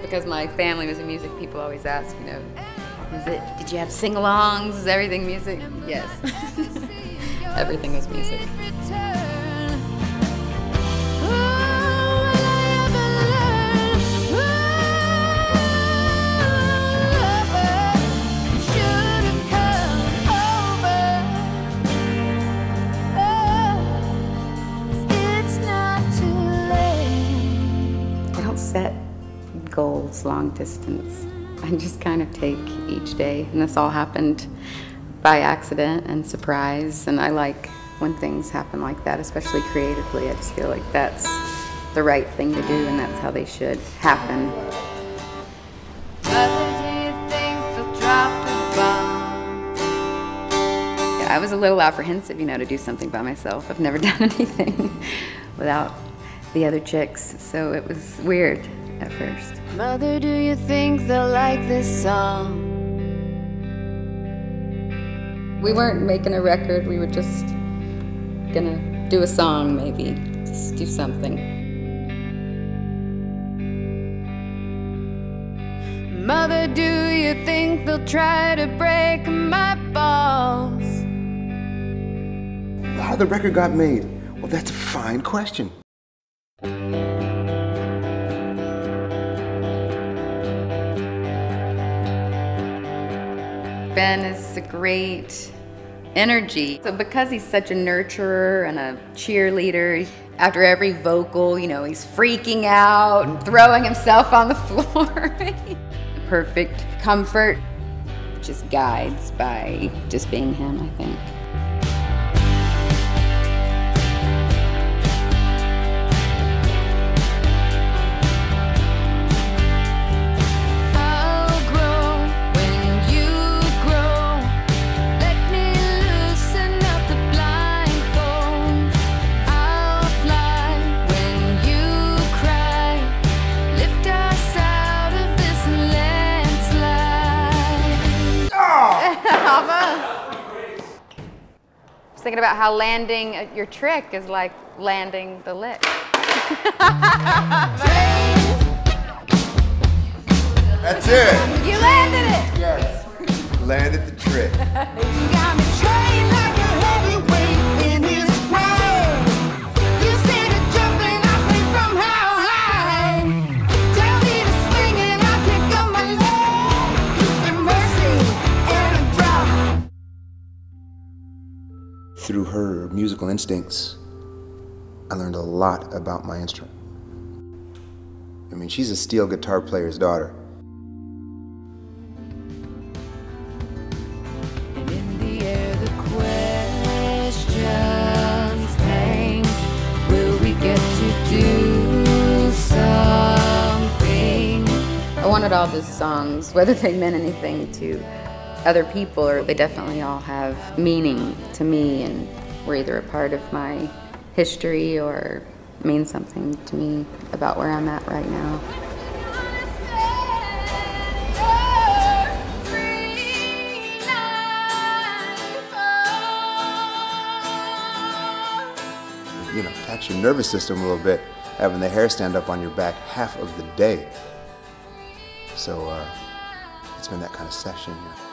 Because my family was in music, people always ask, you know, it, did you have sing-alongs? Is everything music? Yes. everything was music. Long distance. I just kind of take each day, and this all happened by accident and surprise. And I like when things happen like that, especially creatively. I just feel like that's the right thing to do, and that's how they should happen. I was a little apprehensive, you know, to do something by myself. I've never done anything without the other chicks, so it was weird at first. Mother, do you think they'll like this song? We weren't making a record, we were just gonna do a song maybe, just do something. Mother, do you think they'll try to break my balls? How the record got made? Well, that's a fine question. Ben is a great energy. So because he's such a nurturer and a cheerleader, after every vocal, you know, he's freaking out and throwing himself on the floor. Perfect comfort just guides by just being him, I think. Was thinking about how landing uh, your trick is like landing the lick. That's it. You landed it! Yes. Landed the trick. Through her musical instincts, I learned a lot about my instrument. I mean, she's a steel guitar player's daughter. And in the air the questions hang. Will we get to do something? I wanted all these songs, whether they meant anything to other people or they definitely all have meaning to me and were either a part of my history or mean something to me about where I'm at right now. You know, tax your nervous system a little bit, having the hair stand up on your back half of the day. So, uh, it's been that kind of session. You know.